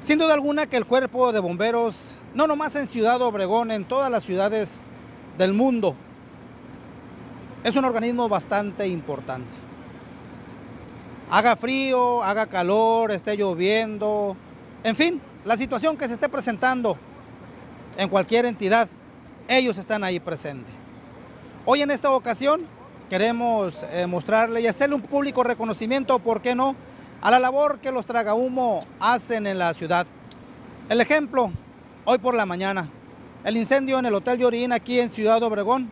Sin duda alguna que el cuerpo de bomberos, no nomás en Ciudad Obregón, en todas las ciudades del mundo, es un organismo bastante importante. Haga frío, haga calor, esté lloviendo, en fin, la situación que se esté presentando en cualquier entidad, ellos están ahí presentes. Hoy en esta ocasión queremos eh, mostrarle y hacerle un público reconocimiento, ¿por qué no?, a la labor que los tragahumo hacen en la ciudad. El ejemplo, hoy por la mañana, el incendio en el Hotel Llorín aquí en Ciudad Obregón,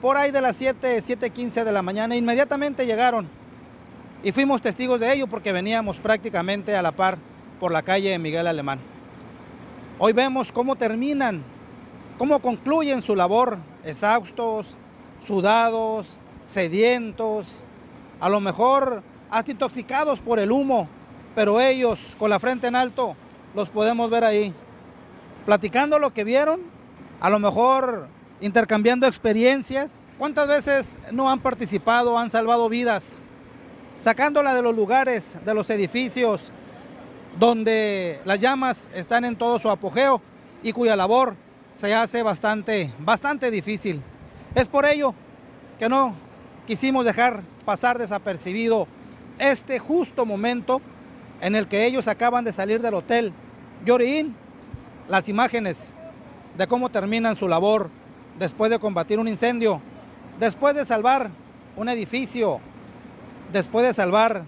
por ahí de las 7, 7.15 de la mañana, inmediatamente llegaron y fuimos testigos de ello porque veníamos prácticamente a la par por la calle Miguel Alemán. Hoy vemos cómo terminan, cómo concluyen su labor, exhaustos, sudados, sedientos, a lo mejor hasta intoxicados por el humo, pero ellos con la frente en alto los podemos ver ahí, platicando lo que vieron, a lo mejor intercambiando experiencias. ¿Cuántas veces no han participado, han salvado vidas? Sacándola de los lugares, de los edificios donde las llamas están en todo su apogeo y cuya labor se hace bastante, bastante difícil. Es por ello que no quisimos dejar pasar desapercibido este justo momento en el que ellos acaban de salir del hotel Llorín, las imágenes de cómo terminan su labor después de combatir un incendio, después de salvar un edificio, después de salvar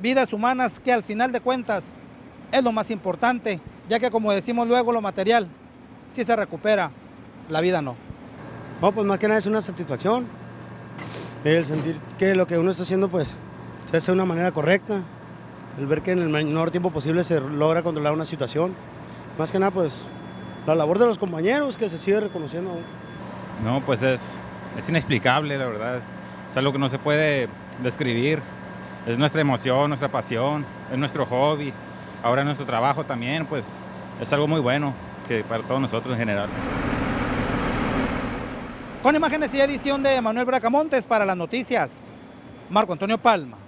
vidas humanas que al final de cuentas es lo más importante, ya que como decimos luego lo material sí se recupera, la vida no. No, pues más que nada es una satisfacción, el sentir que lo que uno está haciendo pues se hace de una manera correcta, el ver que en el menor tiempo posible se logra controlar una situación, más que nada pues la labor de los compañeros que se sigue reconociendo. No, pues es, es inexplicable, la verdad. Es, es, algo que no se puede describir. Es nuestra emoción, nuestra pasión, es nuestro hobby. Ahora nuestro trabajo también, pues es algo muy bueno que para todos nosotros en general. Con imágenes y edición de Manuel Bracamontes para las noticias, Marco Antonio Palma.